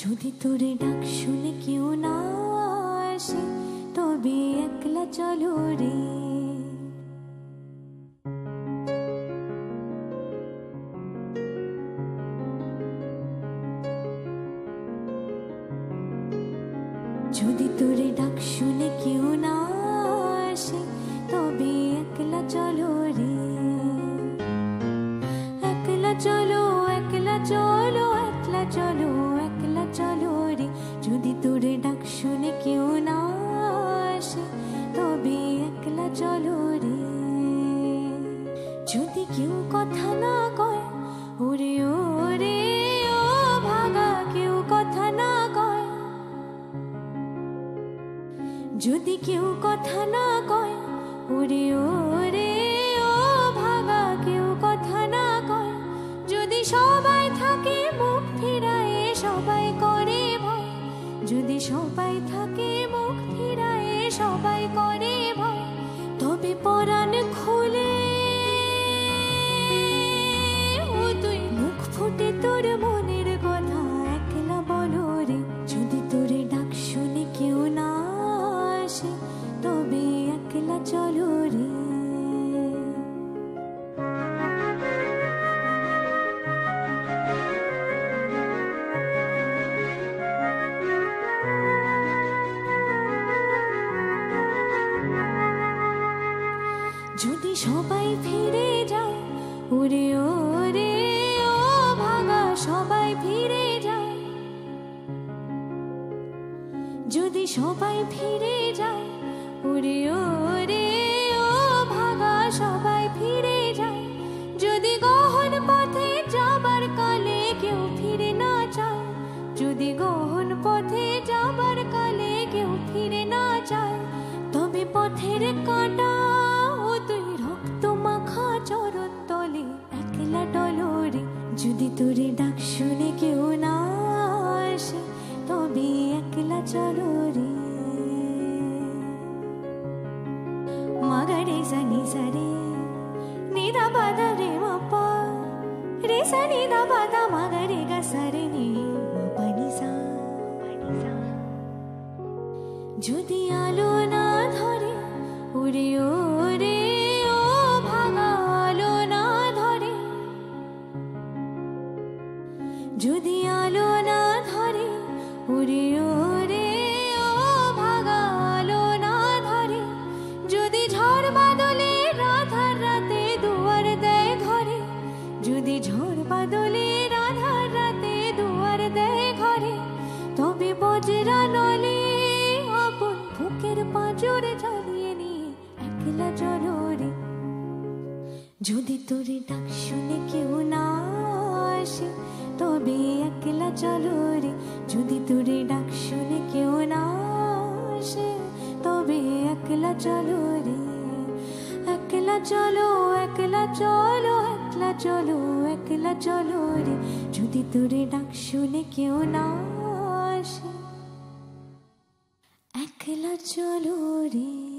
যদি তোরে ডাক শুনে কেউ না আসে, তবে একলা চলো রে। যদি তোরে ডাক শুনে কেউ না আসে, তবে একলা চলো রে। একলা চলো একলা চলো যদি কেউ কথা না কয়, ওরে ওরে, ও ভাগা, কেউ কথা না কয়। যদি কেউ কথা না কয়, ওরে ওরে, ও ভাগা, কেউ কথা না কয়। যদি সবাই থাকে মুখ ফিরায়ে, সবাই করে ভয়। যদি সবাই থাকে মুখ ফিরায়ে, সবাই করে ভয়। তবে পরাণ খুলে সবাই ফিরে যায়। ওরে ওরে, ও ভাগা, সবাই ফিরে যায়। যদি সবাই ফিরে যায়, ওরে ওরে, ও ভাগা, সবাই ফিরে যায়। যদি গহন পথে যাবার কালে কেউ ফিরে না চায় যদি গহন পথে যাবার কালে কেউ ফিরে না চায় তবে পথের কাটা তোরে ডাক শুনে কেউ না আসে তবে একলা চলো রে মগরে সনি সরে নিদা বাদা রে মপা রে সনি দা বাদা মগরে গা সরে নি মপনি সা যদি আলো না ধরে ওরে ওরে যদি আলো না ধরে ওরে ওরে ও ভাঙা আলো না ধরে, যদি ঝড় বাদলে রাধার রাতে দুয়ার দেয় ঘরে, যদি ঝড় বাদলে রাধার রাতে দুয়ার দেয় ঘরে, তবে বজরা নলে আপন বুকের পাঁজরে জ্বালিয়ে নিয়ে একলা জলরে যদি তোরে ডাক শুনে কেউ তবে একলা চলো যদি তোরে ডাক শুনে কেউ না আসে, তবে একলা চলো একলা চলো একলা চলো একলা চলো একলা চলো রে। যদি তোরে ডাক শুনে কেউ না আসে, একলা চলো রে।